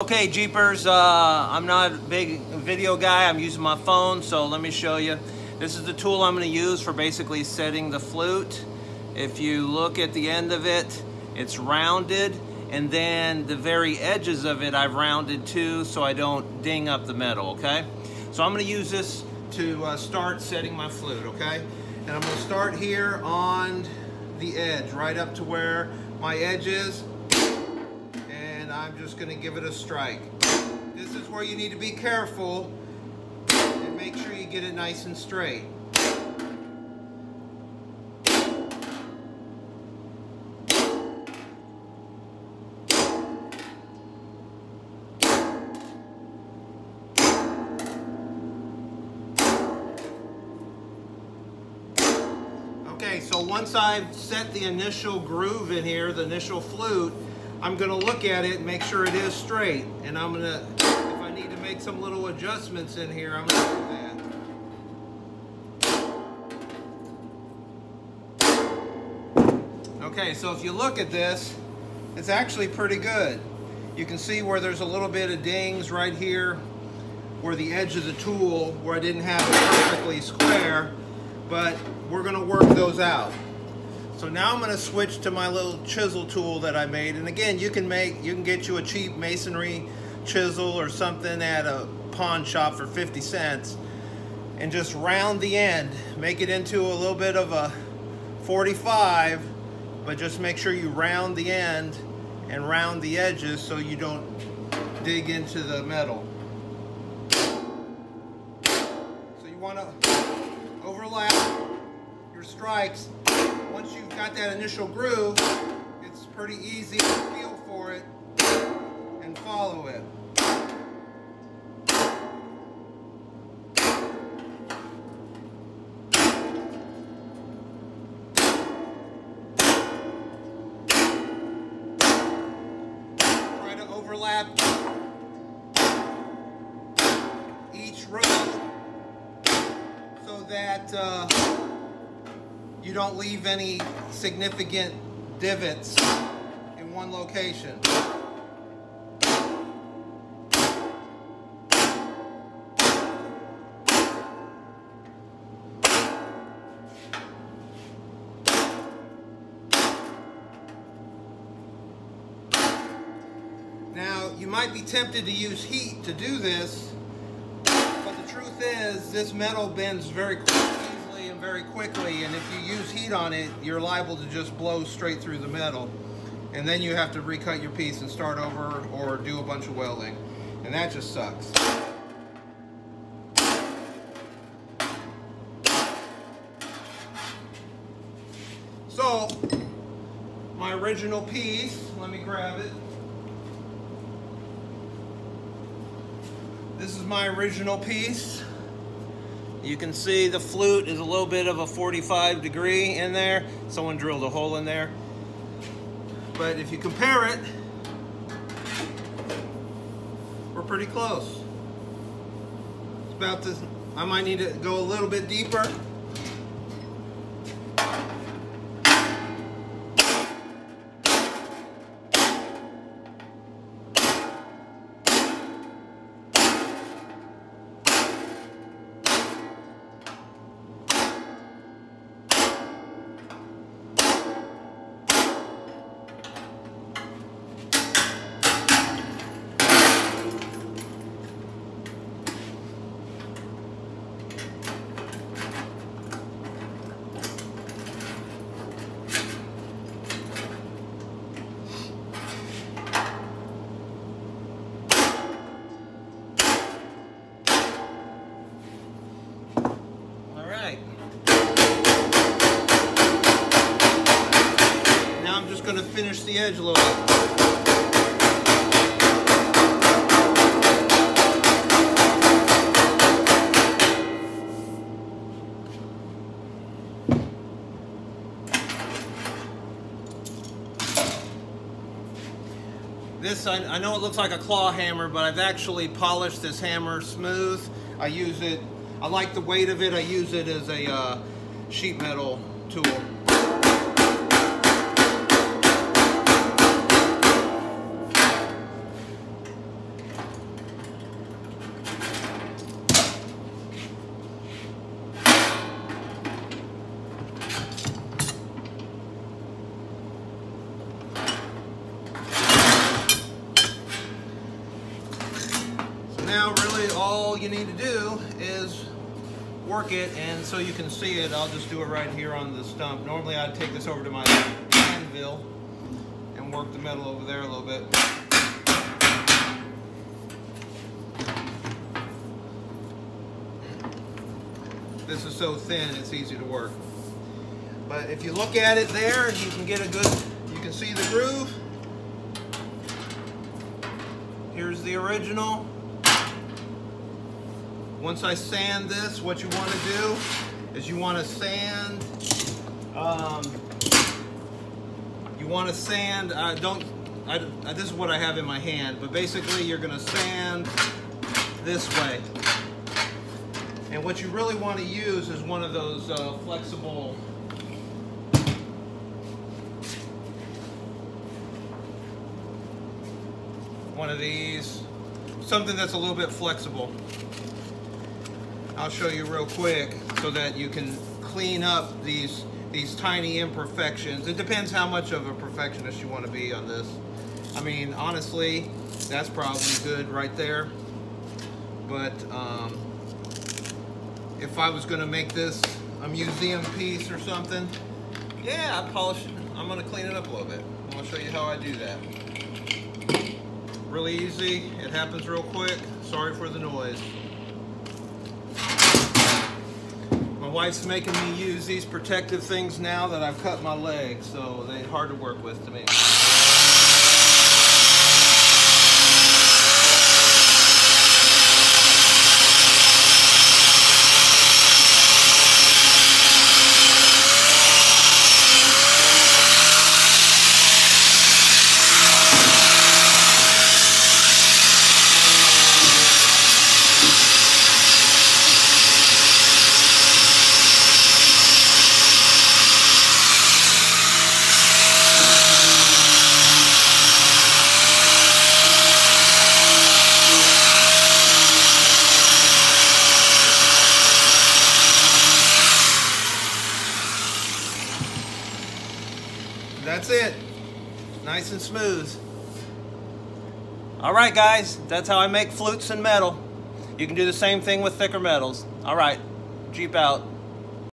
Okay, Jeepers, uh, I'm not a big video guy. I'm using my phone, so let me show you. This is the tool I'm going to use for basically setting the flute. If you look at the end of it, it's rounded, and then the very edges of it I've rounded too, so I don't ding up the metal, okay? So I'm going to use this to uh, start setting my flute, okay? And I'm going to start here on the edge, right up to where my edge is, just going to give it a strike. This is where you need to be careful and make sure you get it nice and straight. Okay, so once I've set the initial groove in here, the initial flute, I'm gonna look at it and make sure it is straight. And I'm gonna, if I need to make some little adjustments in here, I'm gonna do that. Okay, so if you look at this, it's actually pretty good. You can see where there's a little bit of dings right here, where the edge of the tool, where I didn't have it perfectly square, but we're gonna work those out. So now I'm gonna switch to my little chisel tool that I made. And again, you can make, you can get you a cheap masonry chisel or something at a pawn shop for 50 cents and just round the end. Make it into a little bit of a 45, but just make sure you round the end and round the edges so you don't dig into the metal. So you wanna overlap your strikes. Once you've got that initial groove, it's pretty easy to feel for it and follow it. Try to overlap each row so that uh, you don't leave any significant divots in one location. Now, you might be tempted to use heat to do this, but the truth is this metal bends very easily very quickly, and if you use heat on it, you're liable to just blow straight through the metal. And then you have to recut your piece and start over or do a bunch of welding. And that just sucks. So, my original piece, let me grab it. This is my original piece. You can see the flute is a little bit of a 45 degree in there. Someone drilled a hole in there. But if you compare it, we're pretty close. It's about this, I might need to go a little bit deeper. All right. Now I'm just going to finish the edge bit. This, I, I know it looks like a claw hammer, but I've actually polished this hammer smooth. I use it, I like the weight of it. I use it as a uh, sheet metal tool. Now really all you need to do is work it and so you can see it I'll just do it right here on the stump. Normally I'd take this over to my anvil and work the metal over there a little bit. This is so thin it's easy to work. But if you look at it there you can get a good you can see the groove. Here's the original once I sand this, what you want to do is you want to sand, um, you want to sand, uh, don't, I, uh, this is what I have in my hand, but basically you're going to sand this way. And what you really want to use is one of those uh, flexible one of these, something that's a little bit flexible. I'll show you real quick so that you can clean up these these tiny imperfections. It depends how much of a perfectionist you want to be on this. I mean, honestly, that's probably good right there. But um, if I was going to make this a museum piece or something, yeah, I'd polish it. I'm going to clean it up a little bit. I'm going to show you how I do that. Really easy. It happens real quick. Sorry for the noise. My wife's making me use these protective things now that I've cut my leg, so they're hard to work with to me. That's it. Nice and smooth. All right, guys, that's how I make flutes and metal. You can do the same thing with thicker metals. All right, Jeep out.